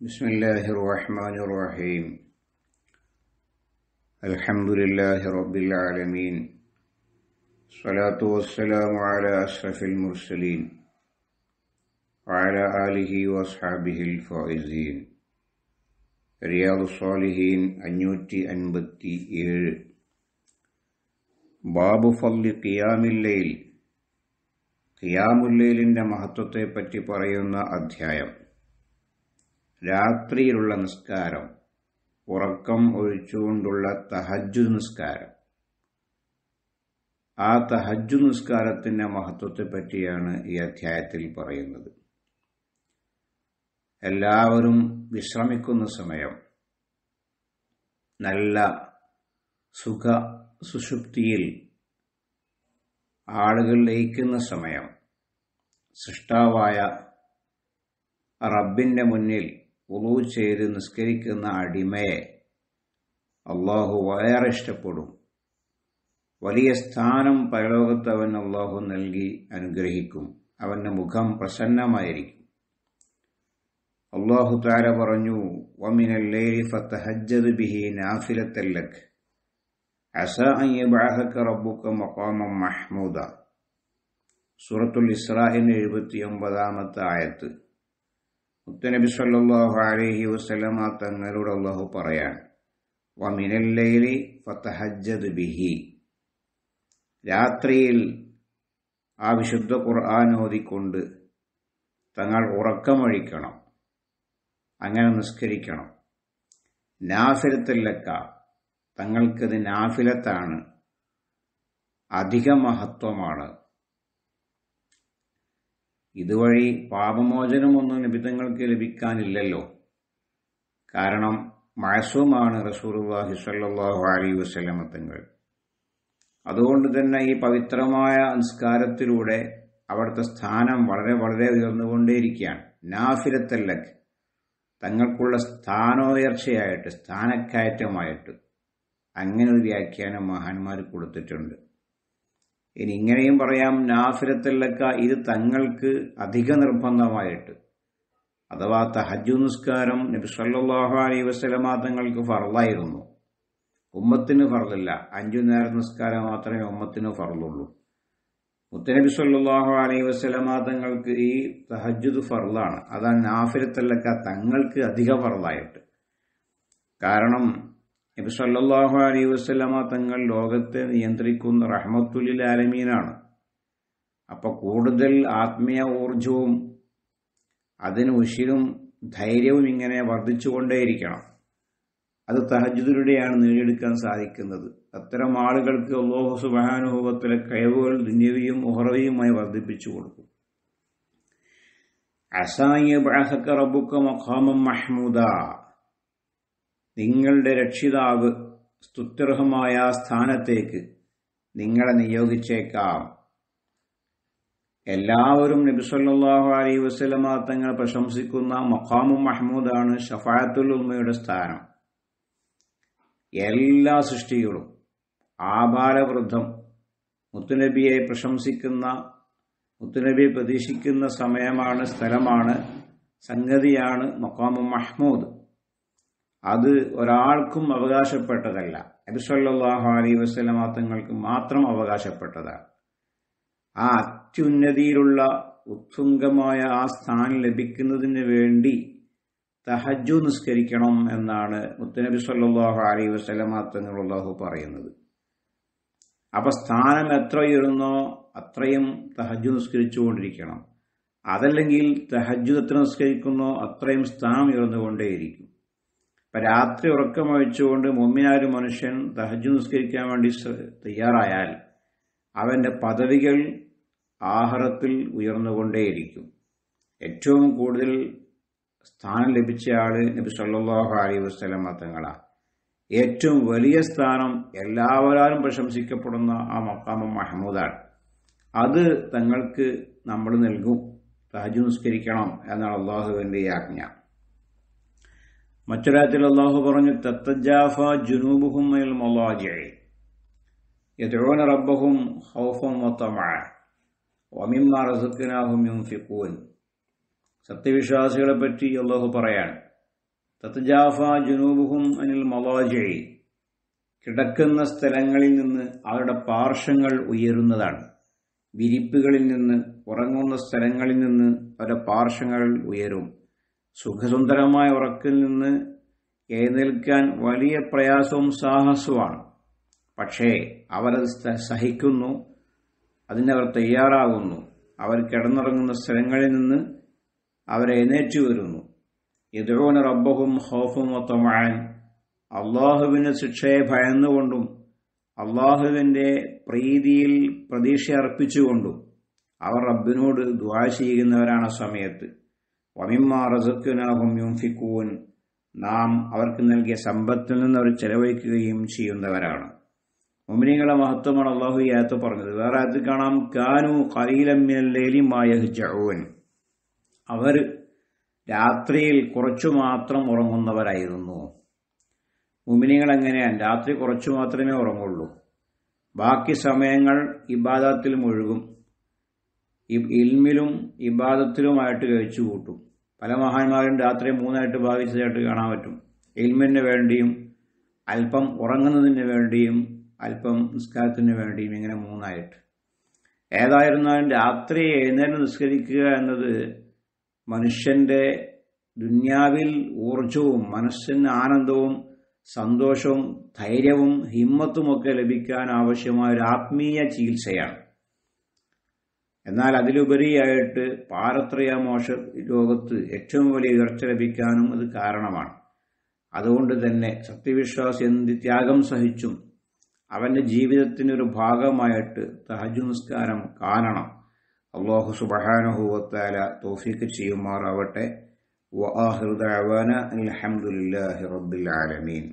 بسم الله الرحمن الرحيم الحمد لله رب العالمين الصلاة والسلام على أشرف المرسلين وعلى آله وأصحابه الفائزين Riyadh സ്വാലിഹീൻ അഞ്ഞൂറ്റി അൻപത്തി ഏഴ് ബാബു ഫല്ലി ഖിയാമില്ലയിൽ ഖിയാമുല്ലയിലിന്റെ മഹത്വത്തെപ്പറ്റി പറയുന്ന അധ്യായം രാത്രിയിലുള്ള നിസ്കാരം ഉറക്കം ഒഴിച്ചുകൊണ്ടുള്ള തഹജ്ജു നിസ്കാരം. ആ തഹജ്ജു നിസ്കാരത്തിന്റെ മഹത്വത്തെപ്പറ്റിയാണ് ഈ അധ്യായത്തിൽ പറയുന്നത്. എല്ലാവരും വിശ്രമിക്കുന്ന സമയം നല്ല സുഖ സുഷുപ്തിയിൽ ആളുകൾ ലയിക്കുന്ന സമയം സൃഷ്ടാവായ റബ്ബിന്റെ മുന്നിൽ ഉളു ചെയ്ത് നിസ്കരിക്കുന്ന അടിമയെ അള്ളാഹു വളരെ ഇഷ്ടപ്പെടും. വലിയ സ്ഥാനം പരലോകത്ത് അവൻ അള്ളാഹു നൽകി അനുഗ്രഹിക്കും. അവന്റെ മുഖം പ്രസന്നമായിരിക്കും. അള്ളാഹു താര പറഞ്ഞു സുറത്തുൽ ഫത്തഹജ്ജദ് ബിഹി മഹ്മൂദ. സൂറത്തുൽ ആയത്ത്. മുത്തനബി സല്ലാഹു അലഹി വസ്ലമ തങ്ങളോട് അള്ളാഹു പറയാൻ വമിനല്ലൈലി ഫത്തഹജ്ജദ് ബിഹി. രാത്രിയിൽ ആ വിശുദ്ധ ഖുർആൻ ഓതിക്കൊണ്ട് തങ്ങൾ ഉറക്കമൊഴിക്കണം അങ്ങനെ നിസ്കരിക്കണം. നാഫിലത്തില്ലക്ക തങ്ങൾക്കത് നാഫിലത്താണ് അധിക മഹത്വമാണ്. ഇതുവഴി പാപമോചനമൊന്നും നിബിതങ്ങൾക്ക് ലഭിക്കാനില്ലല്ലോ. കാരണം മാസവുമാണ് റസൂർവാഹി സല്ലാഹു അലി വസ്ലമ തങ്ങൾ. അതുകൊണ്ട് തന്നെ ഈ പവിത്രമായ സംസ്കാരത്തിലൂടെ അവിടുത്തെ സ്ഥാനം വളരെ വളരെ ഉയർന്നുകൊണ്ടേയിരിക്കുകയാണ്. നാഫിലത്തല്ലക്ക്. തങ്ങൾക്കുള്ള സ്ഥാനോയർച്ചയായിട്ട് സ്ഥാനക്കയറ്റമായിട്ട് അങ്ങനെ ഒരു വ്യാഖ്യാനം മഹാന്മാർ കൊടുത്തിട്ടുണ്ട്. ഇനി ഇങ്ങനെയും പറയാം നാഫിലത്തല്ലക്ക ഇത് തങ്ങൾക്ക് അധിക നിർബന്ധമായിട്ട്. അഥവാ തഹജു നിസ്കാരം നബി സല്ലാഹു അലൈ വസ്ലമാ തങ്ങൾക്ക് ഫറലായിരുന്നു ഉമ്മത്തിന് ഫറലില്ല അഞ്ചു നേര നിസ്കാരം മാത്രമേ ഉമ്മത്തിന് ഫറലുള്ളൂ മുത്തനബി സല്ലാഹു അലൈ വസ്ലമാ തങ്ങൾക്ക് ഈ തഹജുദ് ഫറലാണ് അതാണ് നാഫിലത്തല്ലക്ക തങ്ങൾക്ക് അധിക ഫറലായിട്ട് കാരണം നബി സല്ലാഹു അലൈ വസ്ലമ തങ്ങൾ ലോകത്തെ നിയന്ത്രിക്കുന്ന റഹ്മത്തുലിൽ ആലമീനാണ്. അപ്പോൾ കൂടുതൽ ആത്മീയ ഊർജവും അതിന് ഉശിരും ധൈര്യവും ഇങ്ങനെ വർദ്ധിച്ചുകൊണ്ടേയിരിക്കണം. അത് തഹജുദിലൂടെയാണ് നേടിയെടുക്കാൻ സാധിക്കുന്നത്. അത്തരം ആളുകൾക്ക് അള്ളാഹു സുബാനുഭവത്തിലെ കഴിവുകൾ ദുന്യവിയും ഉഹറവിയുമായി വർദ്ധിപ്പിച്ചു കൊടുക്കും. അസായി റബ്ബുക്ക മഖാമം മഹ്മൂദ. നിങ്ങളുടെ രക്ഷിതാവ് സ്തുത്യർഹമായ സ്ഥാനത്തേക്ക് നിങ്ങളെ നിയോഗിച്ചേക്കാം. എല്ലാവരും നബിസല്ലാഹു അലൈ വസ്ലമ തങ്ങൾ പ്രശംസിക്കുന്ന മഖാമും മഹ്മൂദാണ് ഷഫായത്തുൽ ഉമ്മയുടെ സ്ഥാനം. എല്ലാ സൃഷ്ടികളും ആഭാരവൃദ്ധം മുത്തുനബിയെ പ്രശംസിക്കുന്ന മുത്തുനബി പ്രതീക്ഷിക്കുന്ന സമയമാണ് സ്ഥലമാണ് സംഗതിയാണ് മൊക്കാമു മഹ്മൂദ്. അത് ഒരാൾക്കും അവകാശപ്പെട്ടതല്ല. അബിസ്വല്ലാഹു അലൈ വസ്ലമ തങ്ങൾക്ക് മാത്രം അവകാശപ്പെട്ടതാണ്. ആ അത്യുന്നതിയിലുള്ള ഉത്തുംഗമായ ആ സ്ഥാനം ലഭിക്കുന്നതിന് വേണ്ടി തഹജു നിസ്കരിക്കണം എന്നാണ് മുത്തനബി സല്ലാഹു അലൈ വസ്ലമ പറയുന്നത്. അപ്പൊ സ്ഥാനം എത്ര ഉയരുന്നോ അത്രയും തഹജു നിസ്കരിച്ചുകൊണ്ടിരിക്കണം. അതല്ലെങ്കിൽ തഹജു എത്ര നിസ്കരിക്കുന്നോ അത്രയും സ്ഥാനം ഉയർന്നുകൊണ്ടേയിരിക്കും. ഇപ്പൊ രാത്രി ഉറക്കമൊഴിച്ചുകൊണ്ട് മുമ്മിനായൊരു മനുഷ്യൻ ദഹജ് നിസ്കരിക്കാൻ വേണ്ടി തയ്യാറായാൽ അവന്റെ പദവികൾ ആഹാരത്തിൽ ഉയർന്നുകൊണ്ടേയിരിക്കും. ഏറ്റവും കൂടുതൽ സ്ഥാനം ലഭിച്ച ആൾ നബി സല്ലാഹു അലൈ വസ്ലമ തങ്ങളാണ് ഏറ്റവും വലിയ സ്ഥാനം എല്ലാവരും പ്രശംസിക്കപ്പെടുന്ന ആ മക്കാമം മഹമ്മൂദാണ് അത് തങ്ങൾക്ക് നമ്മൾ നൽകും. തഹജു നിസ്കരിക്കണം എന്നാണ് അള്ളാഹുവിന്റെ ആജ്ഞ. മറ്റൊരാത്തിൽ അള്ളാഹു പറഞ്ഞു തത്തജാഫ ജുനൂബുഹും റബ്ബഹും സത്യവിശ്വാസികളെ പറ്റി അള്ളാഹു പറയാണ് തത്തജാഫ ജുനൂബുഹും അനിൽ മലാജി കിടക്കുന്ന സ്ഥലങ്ങളിൽ നിന്ന് അവരുടെ പാർശ്വങ്ങൾ ഉയരുന്നതാണ്. വിരിപ്പുകളിൽ നിന്ന് ഉറങ്ങുന്ന സ്ഥലങ്ങളിൽ നിന്ന് അവരുടെ പാർശ്വങ്ങൾ ഉയരും. സുഖസുന്ദരമായ ഉറക്കിൽ നിന്ന് എഴുന്നേൽക്കാൻ വലിയ പ്രയാസവും സാഹസവുമാണ്. പക്ഷേ അവരത് സഹിക്കുന്നു അതിനവർ തയ്യാറാകുന്നു. അവർ കിടന്നുറങ്ങുന്ന സ്ഥലങ്ങളിൽ നിന്ന് അവരെ എഴുന്നേറ്റു വരുന്നു. ഇതോന റബ്ബഹും ഹോഫും ഒത്തമാൻ അള്ളാഹുവിന് ശിക്ഷയെ ഭയന്നുകൊണ്ടും അള്ളാഹുവിന്റെ പ്രീതിയിൽ പ്രതീക്ഷ അർപ്പിച്ചുകൊണ്ടും അവർ റബ്ബിനോട് ദ്വാ ചെയ്യുന്നവരാണ് സമയത്ത്. വമിമാ റസക്കുനാഹും യുംഫിക്കൂൻ നാം അവർക്ക് നൽകിയ സമ്പത്തിൽ നിന്ന് അവർ ചെലവഴിക്കുകയും ചെയ്യുന്നവരാണ്. മുമിനികളെ മഹത്വമാണ് അള്ളാഹു യാത്ത് പറഞ്ഞത്. വേറെ അത് കാണാം കാനു കലീലമ്യല്ലേലിമായ അവർ രാത്രിയിൽ കുറച്ചു മാത്രം ഉറങ്ങുന്നവരായിരുന്നു. മുമിനികൾ എങ്ങനെയാണ്? രാത്രി കുറച്ചു മാത്രമേ ഉറങ്ങുള്ളൂ. ബാക്കി സമയങ്ങൾ ഇബാദത്തിൽ മുഴുകും. ഇൽമിലും ഇബാദത്തിലുമായിട്ട് കഴിച്ചു കൂട്ടും. പല മഹാന്മാരും രാത്രി മൂന്നായിട്ട് ഭാവിച്ചതായിട്ട് കാണാൻ പറ്റും. ഇൽമിന് വേണ്ടിയും അല്പം ഉറങ്ങുന്നതിന് വേണ്ടിയും അല്പം നിസ്കാരത്തിന് വേണ്ടിയും ഇങ്ങനെ മൂന്നായിട്ട്. ഏതായിരുന്നാലും രാത്രി എഴുന്നേറ്റ് നിസ്കരിക്കുക എന്നത് മനുഷ്യന്റെ ദുന്യാവിൽ ഊർജവും മനസ്സിന് ആനന്ദവും സന്തോഷവും ധൈര്യവും ഹിമ്മത്തുമൊക്കെ ലഭിക്കാൻ ആവശ്യമായ ഒരു ആത്മീയ ചികിത്സയാണ്. എന്നാൽ അതിലുപരിയായിട്ട് പാരത്രയ മോശ ലോകത്ത് ഏറ്റവും വലിയ ഉയർച്ച ലഭിക്കാനും അത് കാരണമാണ്. അതുകൊണ്ട് തന്നെ സത്യവിശ്വാസി എന്ത് ത്യാഗം സഹിച്ചും അവന്റെ ജീവിതത്തിന്റെ ഒരു ഭാഗമായിട്ട് തഹജു നിസ്കാരം കാണണം. അള്ളാഹു സുബഹാനുഹൂവത്താല തോഫീക്ക് ചെയ്യുമാറാവട്ടെ. വ ആഹൃദാന അലഹമുല്ലാഹി റബ്ബിൽ ആലമീൻ.